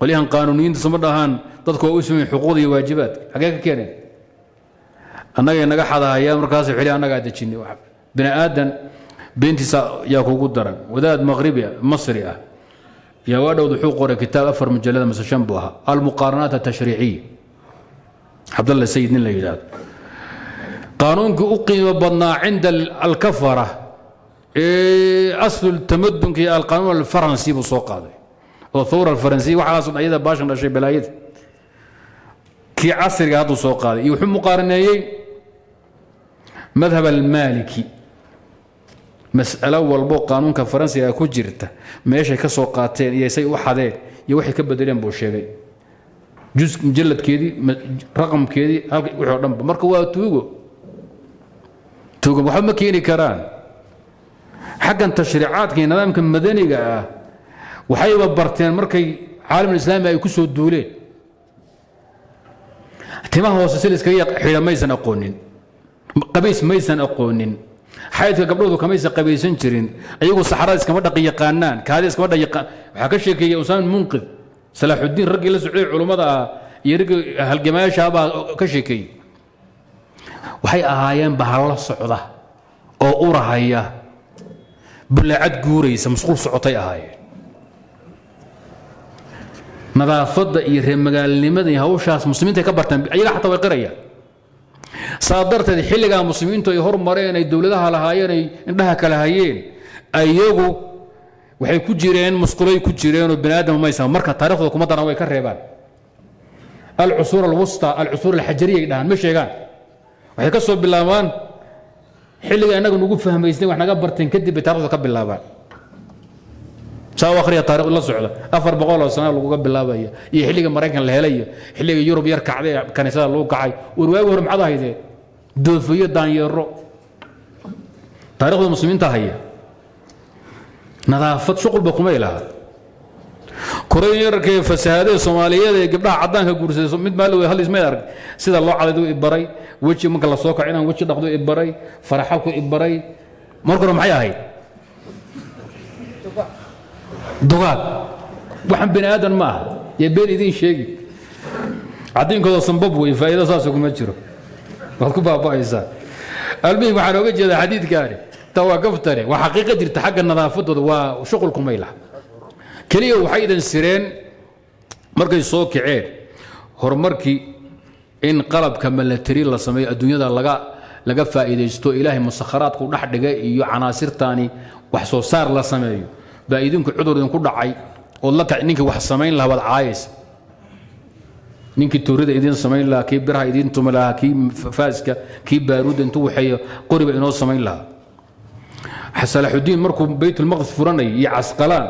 qolyahan qaanuuniyiinta sama dhahaan dadku waa u sameyn xuquuqda iyo waajibaadka. Xagee ka keeneen? Annagay naga xadahayaan markaas xili annagaa dejinay. Bini aadan beentiisa yaa kugu daran. Wadaad maqribi masri ah yaa waadhowd wuxuu qoray kitaab afar mujallada mise shan buu ahaa. Almuqaaranaat atashriiciya cabdalla sayid nin la yidhaahdo. Qaanuunkii u qiimo badnaa cinda alkafara ee aslu tamadunka iyo alqaanuun alfaransi buu soo qaaday oo thawra alfaransiya waxaas ayada baashan dhashay balaayada kii casriga hadduu soo qaaday iyo wuxuu muqaaraneeyey madhab almaaliki. Mas'alo walbo qaanuunka faransiga ku jirta meeshay ka soo qaateen iyo say u xadeen iyo waxay ka bedeleen buu sheegay. Jus mujalladkeedii raqamkeedii halka wixii dhanba marka waa tuugo. Tuugo waxba ma keeni karaan. Xaggan tashriicaadka iyo nidaamka madaniga ah waxayba barteen markay caalamulislaami ay ku soo duuleen. Timaha hoose si liskaga xidha maysan aqoonin. Qabays maysan aqoonin. Xaydka gabdhoodu kamaysan qabaysan jirin. Ayagu saxarada iskama dhaqi yaqaanaan kaadi iskama yaqaan. Waxaa ka sheekeeyey usaan munqid salaaxudiin raggii la socday culummada ah iyo raggii halgamayaasha baa ka sheekeeyey. Waxay ahaayeen bahalla socda oo urahaya bullaacad guuraysa masquul socotay ahaayeen nadaafadda iyo reermagaalnimada iyo hawshaas muslimiinta ka bartaan ayaga xataa way qirayaan saa darteed xilligaa muslimiintu ay hormareen ay dowladaha lahaayeen ay indhaha kala hayeen ayagu waxay ku jireen musqulay ku jireenoo bani aadam maysa marka taariikhdooda kuma daran way ka reebaan. Alcusuur alwusta alcusuur alxajariya ay dhahaan ma sheegaan. Waxay ka soo bilaabaan. Xilliga innaga nugu fahmaysnay wax naga barteen kadib bay taarikhda ka bilaabaan akhriya taarikh la socda. Afar boqol oo sana laguga bilaabaya. Iyo xilliga maraykan la helay iyo xilliga yurub yar kacday kaniisada lagu kacay. War hore maxaad ahaydeen doofiyo daanyeero taarikhda muslimiinta haya nadaafad shuqulba kumay lahaa. Koreyn yararkee fasahaadee soomaaliyeed ee gabdhaha caddaanka guursaday mid maal hadlis may arag. Sida loo cadaydu ibaray weji marka la kaco inaan weji dhaqdo ibaray faraxabku ibaray marka hore maxay ahayd dugaag waxaan bani aadan ma aha. Yee been idiin sheegi. Caddiinkooda sambab wey faa'iido saasa kuma jiro. Waad ku baaba'aysaa. Almuhim waxaan ooga jeedaa xadiidkaani. Taa waa xaqiiqa jirta xagga nadaafadooda. Waa shuqul kumay laha keliya waxay idan sireen markay soo kaceen horumarkii in qalabka milatari la sameeyo adduunyada laga laga faa'iidaysto ilaahay musakharaadku dhex dhigay iyo canaasirtaani wax soo saar la sameeyo baa idinku cudur idinku dhacay ood la ninkii wax samayn lahaa caayaysa. Ninkii tuurida idiin samayn lahaa kii biraha idiin tumi lahaa kii faaska kii baaruudda intuu waxeeyo qoriba inoo samayn lahaa. Salaaxudiin markuu baytulmaqdis furanayay iyo casqalaan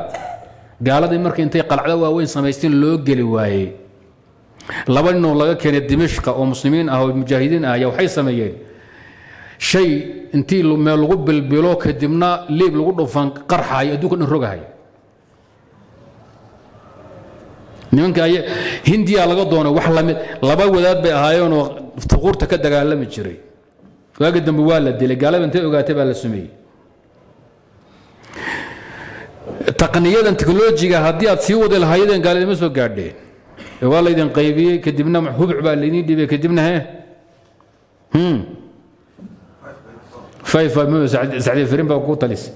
gaaladii marka intay qalacdo waaweyn samaysteen loo geli waayey. Laba ninoo laga keenay dimashqa oo muslimiin ah oo mujaahidiin ah ayaa waxay sameeyeen shay intii meel lagu bilbilo kadibna liib lagu dhufan qarxayo adduunka dhan rogahay. Nimanka hindiya laga doonay wax la mid laba wadaad bay ahaayeenoo fuquurta ka dagaalami jiray. Waagi dambe waa la dilay gaalada intay ogaatay baa la sumeeyey taqniyadan teknolojiga haddii aad sii wadi lahaydeen gaaladima soo gaadheen. Waa laydin qaybiyey kadibna hubuc baa laydin dhibay kadibna he sacdi firin baa ku talis